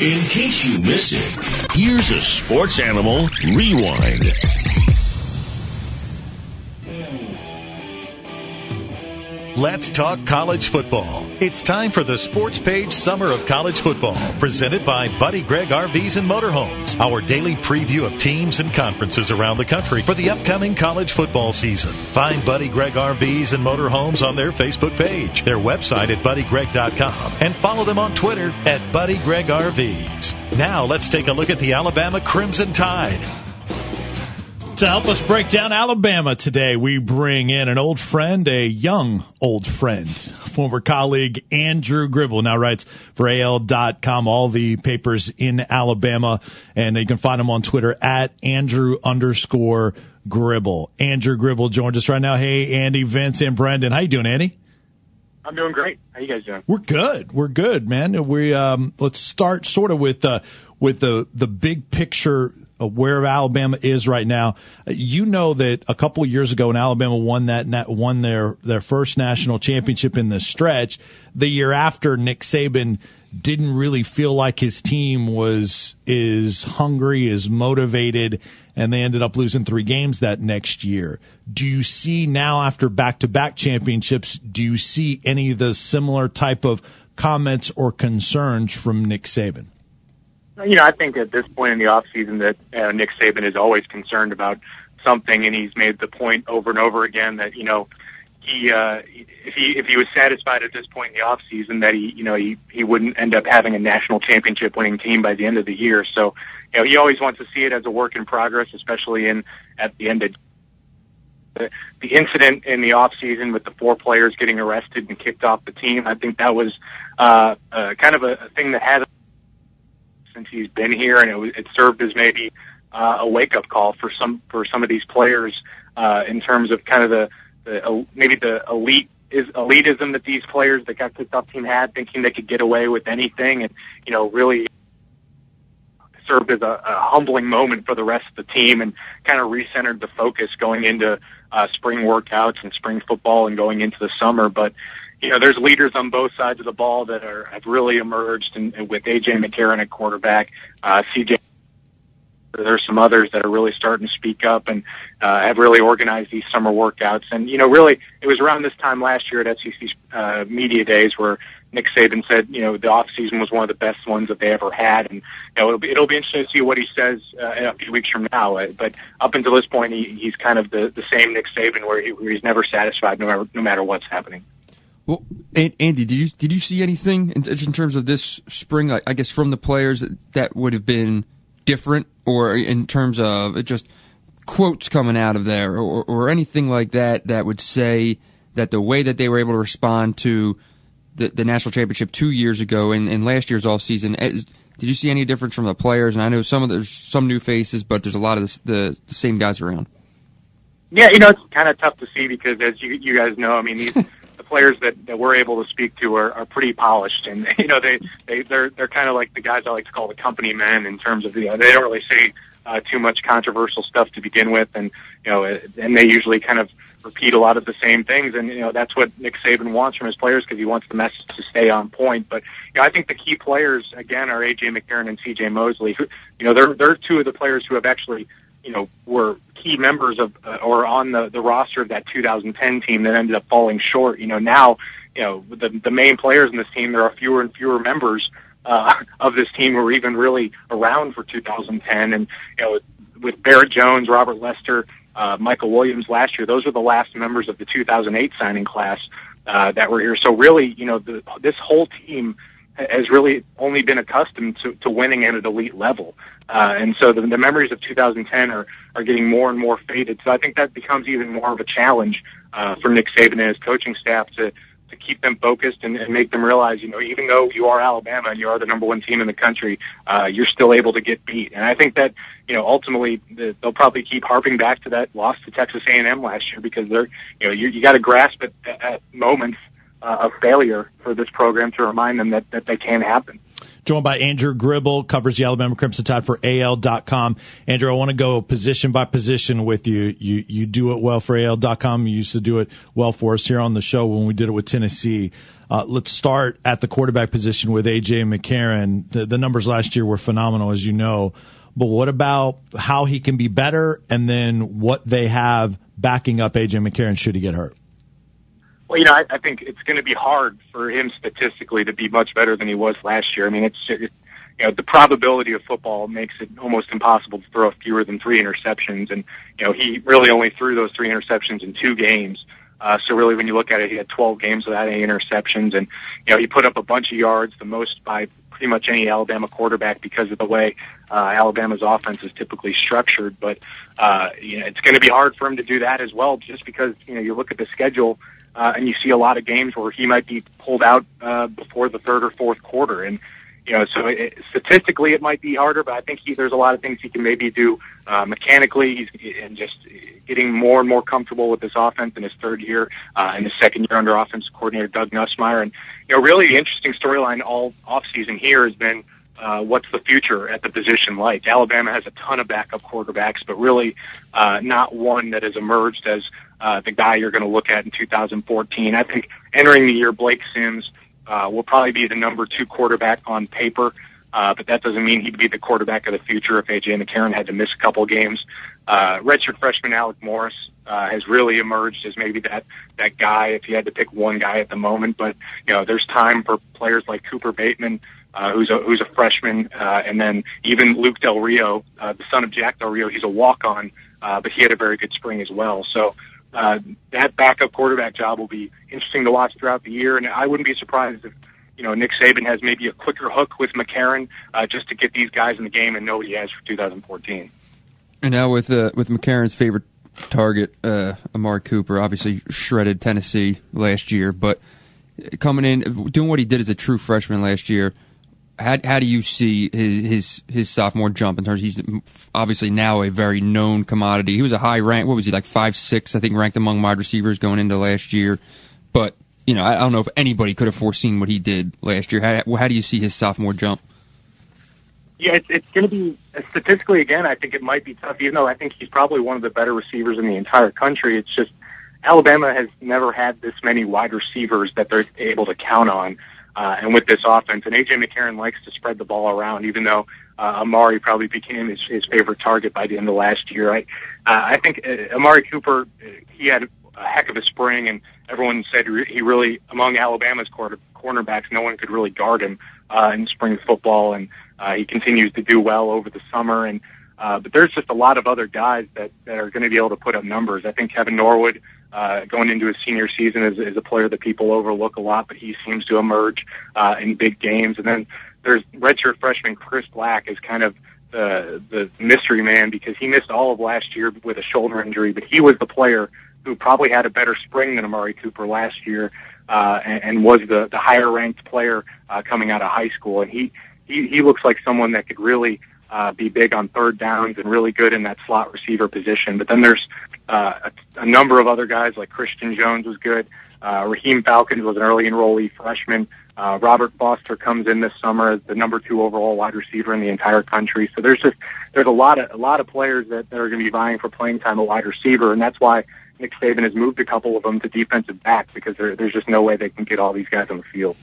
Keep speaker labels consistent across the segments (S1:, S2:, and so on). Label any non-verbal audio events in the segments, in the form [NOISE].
S1: In case you missed it, here's a sports animal rewind.
S2: Let's talk college football. It's time for the Sports Page Summer of College Football, presented by Buddy Gregg RVs and Motorhomes. Our daily preview of teams and conferences around the country for the upcoming college football season. Find Buddy Gregg RVs and Motorhomes on their Facebook page, their website at buddygregg.com, and follow them on Twitter at Buddy RVs. Now let's take a look at the Alabama Crimson Tide.
S3: To help us break down Alabama today, we bring in an old friend, a young old friend, former colleague Andrew Gribble. Now writes for AL.com, all the papers in Alabama, and you can find him on Twitter at Andrew underscore Gribble. Andrew Gribble joins us right now. Hey, Andy, Vince, and Brendan. How you doing, Andy?
S4: I'm doing great. How you guys doing?
S3: We're good. We're good, man. We um, let's start sort of with uh, with the the big picture Uh, where of Alabama is right now. Uh, you know that a couple of years ago when Alabama won that won their their first national championship in the stretch, the year after Nick Saban didn't really feel like his team was is hungry, is motivated, and they ended up losing three games that next year. Do you see now after back to back championships, do you see any of the similar type of comments or concerns from Nick Saban?
S4: You know, I think at this point in the off season that uh, Nick Saban is always concerned about something, and he's made the point over and over again that you know he uh, if he if he was satisfied at this point in the off season that he you know he he wouldn't end up having a national championship winning team by the end of the year. So you know he always wants to see it as a work in progress, especially in at the end of the, the incident in the off season with the four players getting arrested and kicked off the team. I think that was uh, uh, kind of a, a thing that has since he's been here, and it, it served as maybe uh, a wake up call for some for some of these players uh, in terms of kind of the, the uh, maybe the elite is elitism that these players that got kicked off team had, thinking they could get away with anything, and you know really served as a, a humbling moment for the rest of the team and kind of recentered the focus going into uh, spring workouts and spring football and going into the summer. But you know, there's leaders on both sides of the ball that are have really emerged, and, and with AJ McCarron at quarterback, uh, CJ. There's some others that are really starting to speak up and uh, have really organized these summer workouts. And you know, really, it was around this time last year at SEC uh, media days where Nick Saban said, you know, the off season was one of the best ones that they ever had, and you know, it'll be it'll be interesting to see what he says uh, a few weeks from now. Uh, but up until this point, he, he's kind of the the same Nick Saban, where, he, where he's never satisfied, no matter no matter what's happening.
S5: Well, Andy, did you did you see anything in, in terms of this spring? I, I guess from the players that, would have been different, or in terms of just quotes coming out of there, or, or anything like that that would say that the way that they were able to respond to the, the national championship two years ago and, and last year's off season. Eh, did you see any difference from the players? And I know some of there's some new faces, but there's a lot of the, the same guys around.
S4: Yeah, you know it's kind of tough to see because as you you guys know, I mean these [LAUGHS] the players that, that we're able to speak to are, are pretty polished, and [LAUGHS] you know they they they're they're kind of like the guys I like to call the company men in terms of you know they don't really say uh, too much controversial stuff to begin with, and you know and they usually kind of repeat a lot of the same things, and you know that's what Nick Saban wants from his players because he wants the message to stay on point. But you know I think the key players again are AJ McCarron and CJ Mosley. Who, you know they're they're two of the players who have actually you know, were key members of uh, or on the, the roster of that 2010 team that ended up falling short. You know, now, you know, the, the main players in this team, there are fewer and fewer members uh, [LAUGHS] of this team who are even really around for 2010. And, you know, with Barrett Jones, Robert Lester, uh, Michael Williams last year, those were the last members of the 2008 signing class uh, that were here. So really, you know, the, this whole team has really only been accustomed to, to winning at an elite level. Uh, and so the, the memories of 2010 are, are getting more and more faded. So I think that becomes even more of a challenge uh, for Nick Saban and his coaching staff to, to keep them focused and, and make them realize, you know, even though you are Alabama and you are the number one team in the country, uh, you're still able to get beat. And I think that, you know, ultimately the, they'll probably keep harping back to that loss to Texas A&M last year because they're, you know, you, you got to grasp at, at moments a failure for this program to remind them that, that they can happen.
S3: Joined by Andrew Gribble, covers the Alabama Crimson Tide for AL.com. Andrew, I want to go position by position with you. You you do it well for AL.com. You used to do it well for us here on the show when we did it with Tennessee. Uh, let's start at the quarterback position with AJ McCarron. The, the numbers last year were phenomenal, as you know. But what about how he can be better, and then what they have backing up AJ McCarron should he get hurt?
S4: Well, you know, I, I think it's going to be hard for him statistically to be much better than he was last year. I mean, it's it, you know the probability of football makes it almost impossible to throw fewer than three interceptions, and you know he really only threw those three interceptions in two games. Uh, so really, when you look at it, he had 12 games without any interceptions, and you know he put up a bunch of yards, the most by pretty much any Alabama quarterback because of the way uh, Alabama's offense is typically structured. But uh, you know, it's going to be hard for him to do that as well, just because you know you look at the schedule uh, and you see a lot of games where he might be pulled out uh, before the third or fourth quarter, and you know, so it, statistically it might be harder, but I think he, there's a lot of things he can maybe do uh, mechanically. He's and just getting more and more comfortable with this offense in his third year, uh, in his second year under offensive coordinator Doug Nussmeier, and you know, really the interesting storyline all offseason here has been. Uh, what's the future at the position like? Alabama has a ton of backup quarterbacks, but really uh, not one that has emerged as uh, the guy you're going to look at in 2014. I think entering the year, Blake Sims uh, will probably be the number two quarterback on paper. Uh, but that doesn't mean he'd be the quarterback of the future if AJ McCarron had to miss a couple games. Uh, redshirt freshman Alec Morris uh, has really emerged as maybe that that guy if you had to pick one guy at the moment. But you know, there's time for players like Cooper Bateman, uh, who's a who's a freshman, uh, and then even Luke Del Rio, uh, the son of Jack Del Rio. He's a walk on, uh, but he had a very good spring as well. So uh, that backup quarterback job will be interesting to watch throughout the year. And I wouldn't be surprised if, you know, Nick Saban has maybe a quicker hook with McCarron uh, just to get these guys in the game and know what he has for 2014.
S5: And now with uh, with McCarron's favorite target, uh, Amari Cooper, obviously shredded Tennessee last year, but coming in doing what he did as a true freshman last year how, how do you see his, his his sophomore jump in terms? He's obviously now a very known commodity. He was a high rank. What was he like five six? I think ranked among wide receivers going into last year. But you know, I, I don't know if anybody could have foreseen what he did last year. How, how do you see his sophomore jump?
S4: Yeah, it's, it's going to be statistically again. I think it might be tough, even though I think he's probably one of the better receivers in the entire country. It's just Alabama has never had this many wide receivers that they're able to count on uh, and with this offense. And AJ McCarron likes to spread the ball around, even though uh, Amari probably became his, his favorite target by the end of last year. I, uh, I think uh, Amari Cooper, uh, he had a heck of a spring, and everyone said he really, among Alabama's quarter, cornerbacks, no one could really guard him uh, in spring football, and uh, he continues to do well over the summer. And uh, but there's just a lot of other guys that, that are going to be able to put up numbers. I think Kevin Norwood uh, going into his senior season is, is a player that people overlook a lot, but he seems to emerge uh, in big games. And then there's redshirt freshman Chris Black is kind of the the mystery man because he missed all of last year with a shoulder injury, but he was the player who probably had a better spring than Amari Cooper last year, uh, and, and was the the higher ranked player uh, coming out of high school. And he he he looks like someone that could really uh, be big on third downs and really good in that slot receiver position. But then there's uh, a, a number of other guys like Christian Jones was good. Uh, Raheem Falkins was an early enrollee freshman. Uh, Robert Foster comes in this summer as the number two overall wide receiver in the entire country. So there's just there's a lot of a lot of players that, that are going to be vying for playing time at wide receiver, and that's why Nick Saban has moved a couple of them to defensive back because there, there's just no way they can get all these guys on the field.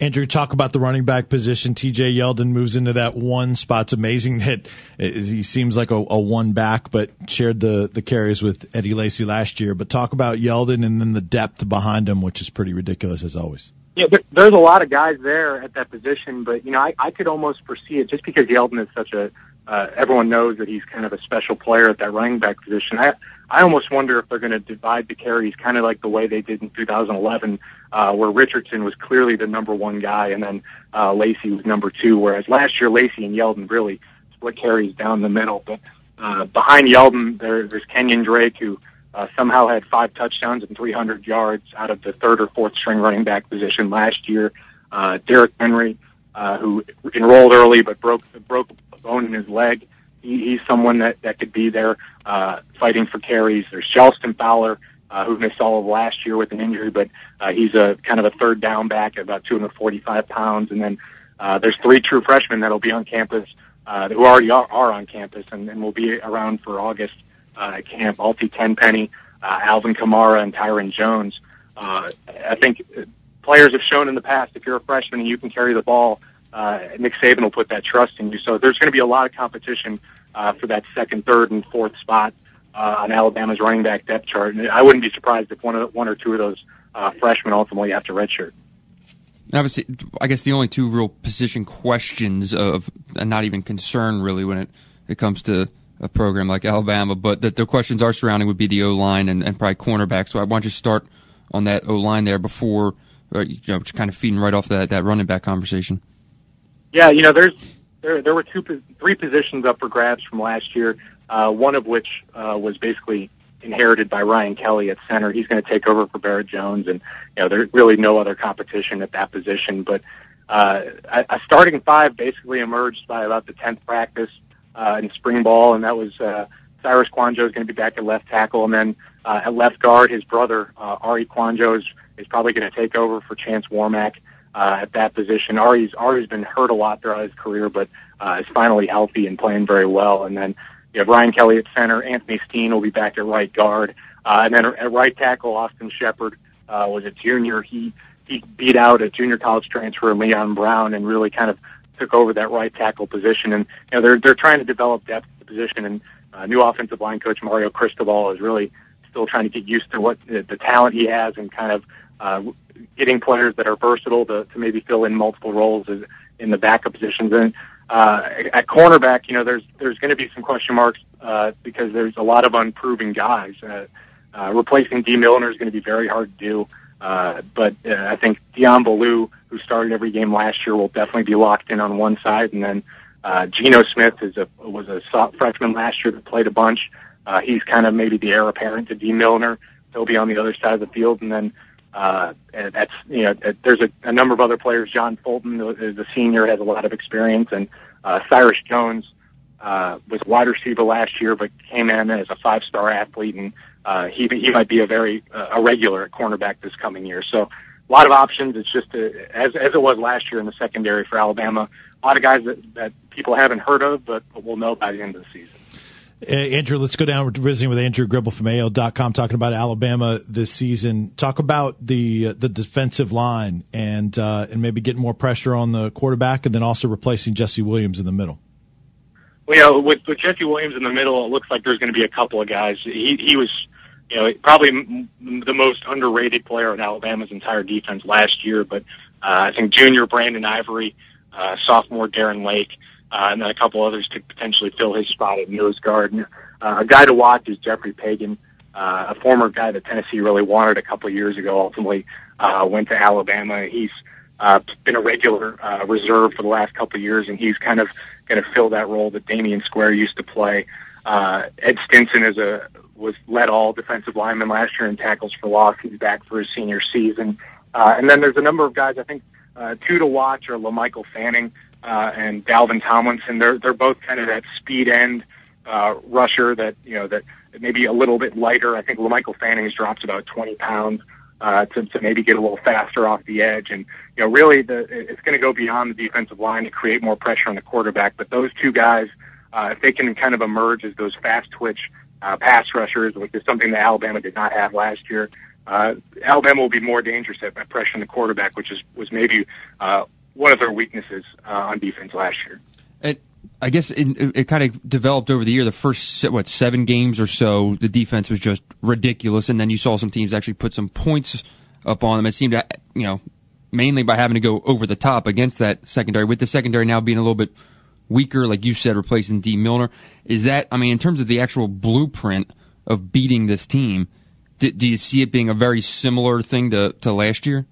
S3: Andrew, talk about the running back position. TJ Yeldon moves into that one spot. It's amazing [LAUGHS] that he seems like a, a one back, but shared the, the carries with Eddie Lacy last year. But talk about Yeldon and then the depth behind him, which is pretty ridiculous as always.
S4: Yeah, there's a lot of guys there at that position, but you know, I, I could almost foresee it just because Yeldon is such a, uh, everyone knows that he's kind of a special player at that running back position. I, I almost wonder if they're going to divide the carries kind of like the way they did in 2011, uh, where Richardson was clearly the number one guy and then, uh, Lacy was number two, whereas last year Lacy and Yeldon really split carries down the middle. But, uh, behind Yeldon, there, there's Kenyan Drake who, uh, somehow had five touchdowns and 300 yards out of the third or fourth string running back position last year. Uh, Derrick Henry, uh, who enrolled early but broke, broke a bone in his leg he, he's someone that, that could be there uh, fighting for carries. There's Jalston Fowler. uh, who missed all of last year with an injury, but uh, he's a kind of a third down back at about 245 pounds. And then uh, there's three true freshmen that'll be on campus uh, who already are, are on campus and, and will be around for August uh, camp. Altee Tenpenny, uh, Alvin Kamara, and Tyren Jones. Uh, I think players have shown in the past if you're a freshman and you can carry the ball, uh, Nick Saban will put that trust in you. So there's going to be a lot of competition uh, for that second, third, and fourth spot uh, on Alabama's running back depth chart. And I wouldn't be surprised if one of one or two of those uh, freshmen ultimately have to redshirt.
S5: Obviously, I guess the only two real position questions of, and not even concern really when it, it comes to a program like Alabama, but that the questions are surrounding would be the O line and, and probably cornerback. So I want you to start on that O line there before, uh, you know, just kind of feeding right off that, that running back conversation.
S4: Yeah, you know, there's there there were two three positions up for grabs from last year. Uh, one of which uh, was basically inherited by Ryan Kelly at center. He's going to take over for Barrett Jones, and you know there's really no other competition at that position. But uh, a, a starting five basically emerged by about the tenth practice uh, in spring ball, and that was uh, Cyrus Kouandjio is going to be back at left tackle, and then uh, at left guard, his brother uh, Arie Kouandjio is, is probably going to take over for Chance Warmack uh, at that position. Arie's Arie's been hurt a lot throughout his career, but uh, is finally healthy and playing very well. And then you have Ryan Kelly at center. Anthony Steen will be back at right guard. Uh, and then at right tackle, Austin Shepherd uh, was a junior. He he beat out a junior college transfer, Leon Brown, and really kind of took over that right tackle position. And you know they're they're trying to develop depth at the position. And uh, new offensive line coach Mario Cristobal is really still trying to get used to what the, the talent he has and kind of uh, getting players that are versatile to, to maybe fill in multiple roles in the backup positions. And uh, at cornerback, you know, there's there's going to be some question marks uh, because there's a lot of unproven guys. Uh, uh, replacing Dee Milliner is going to be very hard to do. Uh, but uh, I think Deion Belue, who started every game last year, will definitely be locked in on one side, and then uh, Geno Smith is a was a freshman last year that played a bunch. Uh, he's kind of maybe the heir apparent to Dee Milliner. He'll be on the other side of the field, and then uh, and that's you know there's a, a number of other players. John Fulton, the, the senior, has a lot of experience, and uh, Cyrus Jones uh, was wide receiver last year, but came in as a five-star athlete, and uh, he he might be a very uh, a regular at cornerback this coming year. So a lot of options. It's just a, as as it was last year in the secondary for Alabama. A lot of guys that that people haven't heard of, but, but we'll know by the end of the season.
S3: Uh, Andrew, let's go down. We're visiting with Andrew Gribble from AL.com, talking about Alabama this season. Talk about the uh, the defensive line and uh, and maybe getting more pressure on the quarterback, and then also replacing Jesse Williams in the middle.
S4: Well, you know, with, with Jesse Williams in the middle, it looks like there's going to be a couple of guys. He he was, you know, probably m- the most underrated player in Alabama's entire defense last year. But uh, I think junior Brandon Ivory, uh, sophomore Darren Lake uh, and then a couple others to potentially fill his spot at nose guard. Uh, a guy to watch is Jeoffrey Pagan, uh, a former guy that Tennessee really wanted a couple years ago. Ultimately, uh, went to Alabama. He's uh, been a regular uh, reserve for the last couple of years, and he's kind of going to fill that role that Damion Square used to play. Uh, Ed Stinson is a was led all defensive lineman last year in tackles for loss. He's back for his senior season. Uh, and then there's a number of guys. I think uh, two to watch are LaMichael Fanning and Dalvin Tomlinson. They're they're both kind of that speed end uh, rusher that you know that maybe a little bit lighter. I think LaMichael Fanning's drops about 20 pounds uh, to, to maybe get a little faster off the edge. And you know, really, the it's going to go beyond the defensive line to create more pressure on the quarterback. But those two guys, uh, if they can kind of emerge as those fast twitch uh, pass rushers, which is something that Alabama did not have last year. Uh, Alabama will be more dangerous at, at pressuring the quarterback, which is was maybe uh, one of their weaknesses uh, on defense last year.
S5: It, I guess it, it kind of developed over the year. The first what seven games or so, the defense was just ridiculous, and then you saw some teams actually put some points up on them. It seemed, to, you know, mainly by having to go over the top against that secondary. With the secondary now being a little bit weaker, like you said, replacing D. Milliner, is that? I mean, in terms of the actual blueprint of beating this team, do, do you see it being a very similar thing to to last year?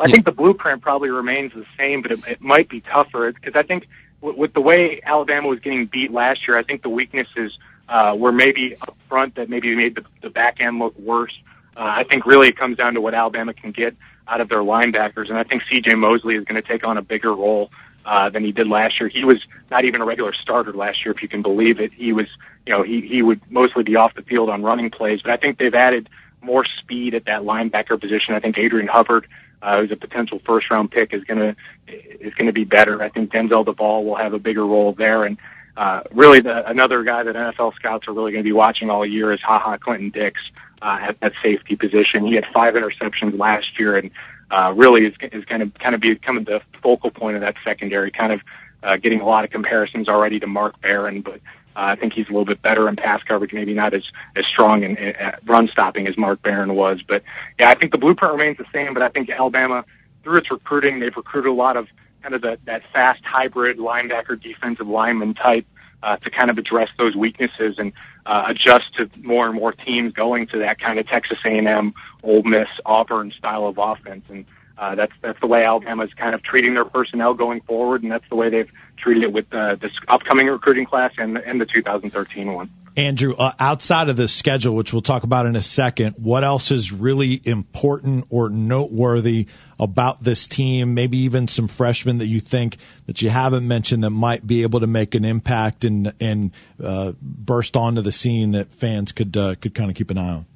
S4: I think the blueprint probably remains the same, but it, it might be tougher because I think w- with the way Alabama was getting beat last year, I think the weaknesses uh, were maybe up front that maybe made the, the back end look worse. Uh, I think really it comes down to what Alabama can get out of their linebackers, and I think C.J. Mosley is going to take on a bigger role uh, than he did last year. He was not even a regular starter last year, if you can believe it. He was, you know, he he would mostly be off the field on running plays, but I think they've added more speed at that linebacker position. I think Adrian Hubbard, uh, who's a potential first round pick, is gonna is gonna be better. I think Denzel Devall will have a bigger role there, and uh, really the, another guy that NFL scouts are really going to be watching all year is Ha Ha Clinton-Dix uh, at that safety position. He had five interceptions last year, and uh, really is, is going to kind of be becoming the focal point of that secondary, kind of uh, getting a lot of comparisons already to Mark Barron, but uh, I think he's a little bit better in pass coverage, maybe not as as strong in, in run stopping as Mark Barron was. But yeah, I think the blueprint remains the same. But I think Alabama, through its recruiting, they've recruited a lot of kind of the, that fast hybrid linebacker defensive lineman type uh, to kind of address those weaknesses and uh, adjust to more and more teams going to that kind of Texas A&M, Ole Miss, Auburn style of offense. And uh, that's that's the way Alabama's kind of treating their personnel going forward, and that's the way they've treated it with uh, this upcoming recruiting class and, and the 2013 one.
S3: Andrew, uh, outside of the schedule, which we'll talk about in a second, what else is really important or noteworthy about this team? Maybe even some freshmen that you think that you haven't mentioned that might be able to make an impact and and uh, burst onto the scene that fans could uh, could kind of keep an eye on.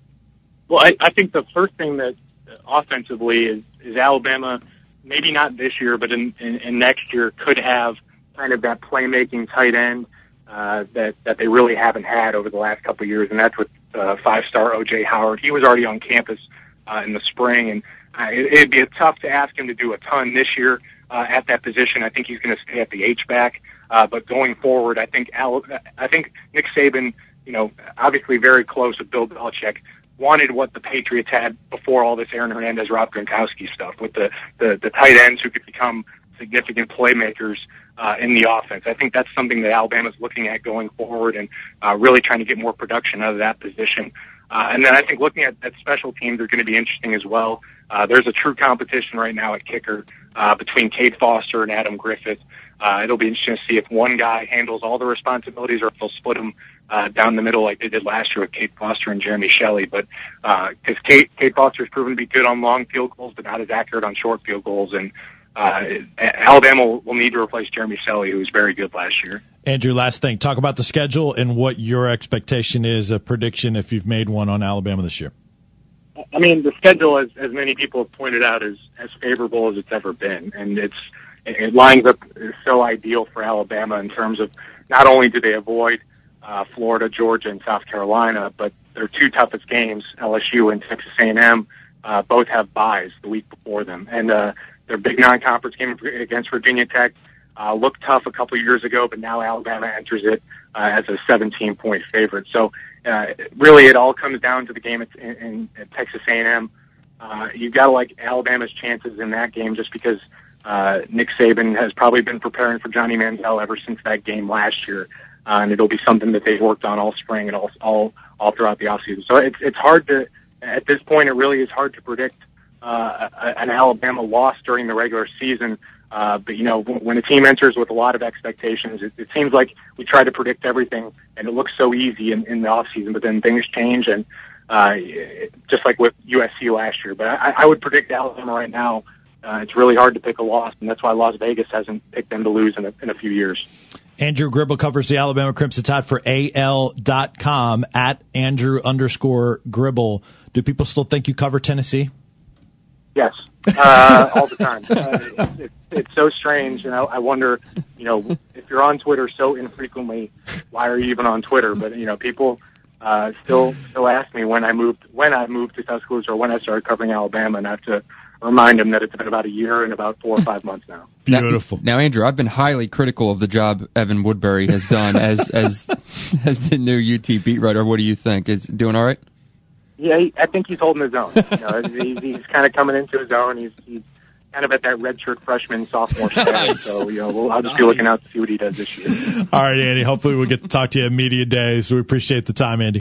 S4: Well, I, I think the first thing that offensively is, is Alabama, maybe not this year, but in, in, in next year could have kind of that playmaking tight end uh, that that they really haven't had over the last couple of years, and that's with uh, five-star OJ Howard. He was already on campus uh, in the spring, and uh, it, it'd be tough to ask him to do a ton this year uh, at that position. I think he's going to stay at the H back, uh, but going forward, I think Al, I think Nick Saban, you know, obviously very close with Bill Belichick, wanted what the Patriots had before all this Aaron Hernandez, Rob Gronkowski stuff with the, the, the tight ends who could become significant playmakers uh, in the offense. I think that's something that Alabama's looking at going forward and uh, really trying to get more production out of that position. Uh, and then I think looking at, at special teams are going to be interesting as well. Uh, there's a true competition right now at kicker uh, between Cade Foster and Adam Griffith. Uh, it'll be interesting to see if one guy handles all the responsibilities or if they'll split them uh, down the middle like they did last year with Cade Foster and Jeremy Shelley. But because uh, Cade, Cade Foster's proven to be good on long field goals, but not as accurate on short field goals, and uh, Alabama will, will need to replace Jeremy Shelley, who was very good last year.
S3: Andrew, last thing, talk about the schedule and what your expectation is, a prediction if you've made one on Alabama this year.
S4: I mean, the schedule, as, as many people have pointed out, is as favorable as it's ever been, and it's it lines up so ideal for Alabama in terms of not only do they avoid uh, Florida, Georgia, and South Carolina, but their two toughest games, LSU and Texas A&M, uh, both have buys the week before them, and uh, their big non-conference game against Virginia Tech uh, looked tough a couple years ago, but now Alabama enters it uh, as a 17-point favorite. So uh, really, it all comes down to the game at, in, in, at Texas A&M. Uh, you've got to like Alabama's chances in that game just because uh, Nick Saban has probably been preparing for Johnny Manziel ever since that game last year, uh, and it'll be something that they've worked on all spring and all all all throughout the offseason. So it's it's hard to at this point. It really is hard to predict uh, an Alabama loss during the regular season. Uh, but you know, when a team enters with a lot of expectations, it, it seems like we try to predict everything, and it looks so easy in, in the off season. But then things change, and uh, just like with USC last year. But I, I would predict Alabama right now uh, it's really hard to pick a loss, and that's why Las Vegas hasn't picked them to lose in a, in a few years.
S3: Andrew Gribble covers the Alabama Crimson Tide for AL.com at Andrew underscore Gribble. Do people still think you cover Tennessee?
S4: Yes, uh, all the time. Uh, it's, it's, so strange, and I, I wonder, you know, if you're on Twitter so infrequently, why are you even on Twitter? But you know, people uh, still still ask me when I moved when I moved to Tuscaloosa or when I started covering Alabama, and I have to remind him that it's been about a year and about four or hmm. five months now.
S3: Beautiful.
S5: Now, now, Andrew, I've been highly critical of the job Evan Woodbery has done as [LAUGHS] as as the new UT beat writer. What do you think? Is doing all right?
S4: Yeah, he, I think he's holding his own. You know, he's, he's kind of coming into his own. He's he's kind of at that redshirt freshman sophomore [LAUGHS] status. So you know, we'll, I'll just nice. be looking out to see what he does this year.
S3: All right, Andy. Hopefully, we'll get to talk to you at media day. So we appreciate the time, Andy.